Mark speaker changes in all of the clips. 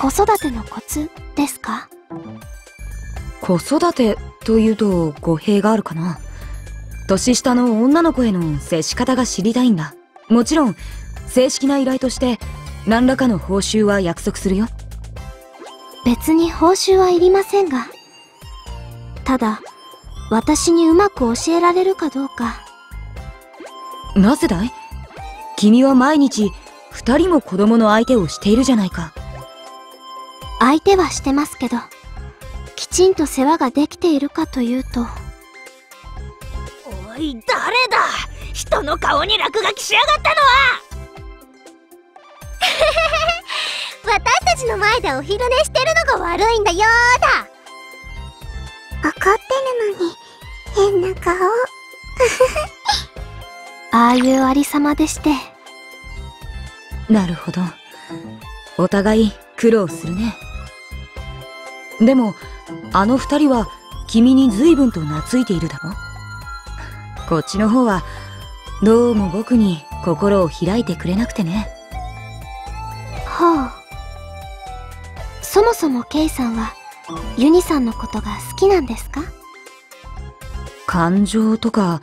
Speaker 1: 子育てのコツですか？
Speaker 2: 子育てというと語弊があるかな。年下の女の子への接し方が知りたいんだ。もちろん、正式な依頼として、何らかの報酬は約束するよ。
Speaker 1: 別に報酬はいりませんが。ただ、私にうまく教えられるかどうか。
Speaker 2: なぜだい？君は毎日、二人も子供の相手をしているじゃないか。
Speaker 1: 相手はしてますけど、きちんと世話ができているかというと。
Speaker 3: おい、誰だ？人の顔に落書きしやがったのは！
Speaker 4: 私たちの前でお昼寝してるのが悪いんだよーだ。怒ってるのに変な顔。
Speaker 1: ああいうありさまでして。
Speaker 2: なるほど。お互い苦労するねでもあの二人は君に随分と懐いているだろ？こっちの方はどうも僕に心を開いてくれなくてね。
Speaker 1: はあ。そもそもケイさんはユニさんのことが好きなんですか？
Speaker 2: 感情とか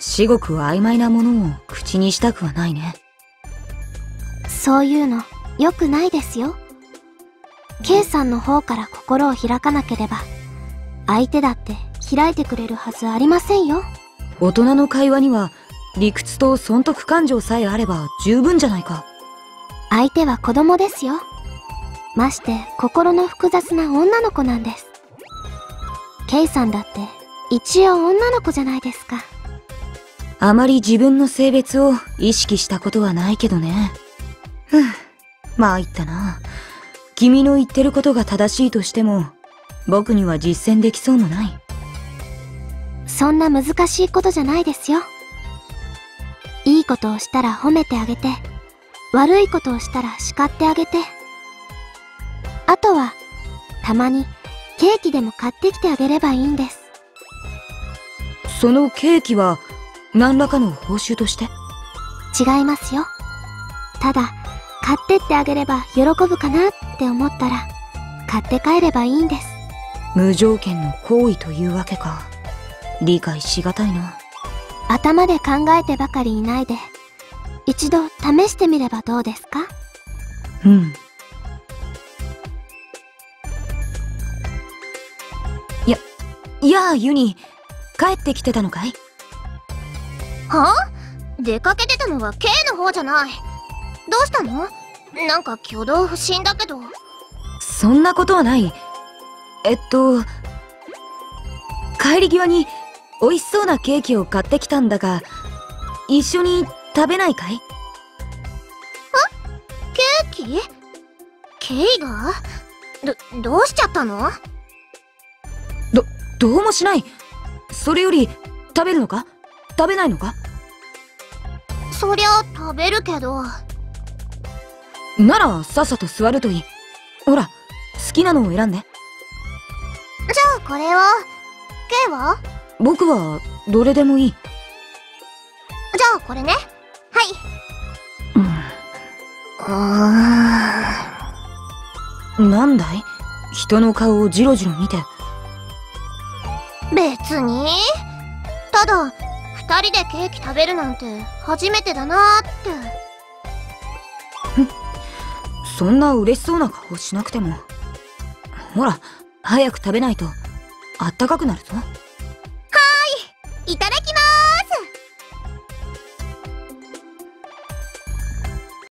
Speaker 2: 至極曖昧なものを口にしたくはないね。
Speaker 1: そういうの良くないですよ K さんの方から心を開かなければ相手だって開いてくれるはずありませんよ。
Speaker 2: 大人の会話には理屈と損得感情さえあれば十分じゃないか。
Speaker 1: 相手は子供ですよ。まして心の複雑な女の子なんです。K さんだって一応女の子じゃないですか。
Speaker 2: あまり自分の性別を意識したことはないけどね。ふん参ったな君の言ってることが正しいとしても僕には実践できそうもない。
Speaker 1: そんな難しいことじゃないですよ。いいことをしたら褒めてあげて悪いことをしたら叱ってあげて。あとはたまにケーキでも買ってきてあげればいいんです。
Speaker 2: そのケーキは何らかの報酬として？
Speaker 1: 違いますよ。ただ買ってってあげれば喜ぶかなって思ったら買って帰ればいいんです。
Speaker 2: 無条件の行為というわけか。理解しがたいな。
Speaker 1: 頭で考えてばかりいないで一度試してみればどうですか？
Speaker 2: うん。ややあユニ。帰ってきてたのかい？
Speaker 4: は出かけてたのは K の方じゃない。どうしたの？なんか挙動不審だけど。
Speaker 2: そんなことはない。えっと帰り際に美味しそうなケーキを買ってきたんだが一緒に食べないかい？
Speaker 4: ケーキ？ケイが？ど、どうしちゃったの？
Speaker 2: ど、どうもしない。それより食べるのか？食べないのか？
Speaker 4: そりゃ食べるけど
Speaker 2: ならさっさと座るといい。ほら好きなのを選んで。
Speaker 4: じゃあこれを K は？
Speaker 2: 僕はどれでもいい。
Speaker 4: じゃあこれね。はい。
Speaker 2: うん。なんだい？人の顔をジロジロ見て。
Speaker 4: 別に。ただ二人でケーキ食べるなんて初めてだなーって
Speaker 2: そんな嬉しそうな顔しなくても。ほら、早く食べないと、あったかくなるぞ。はーいいただ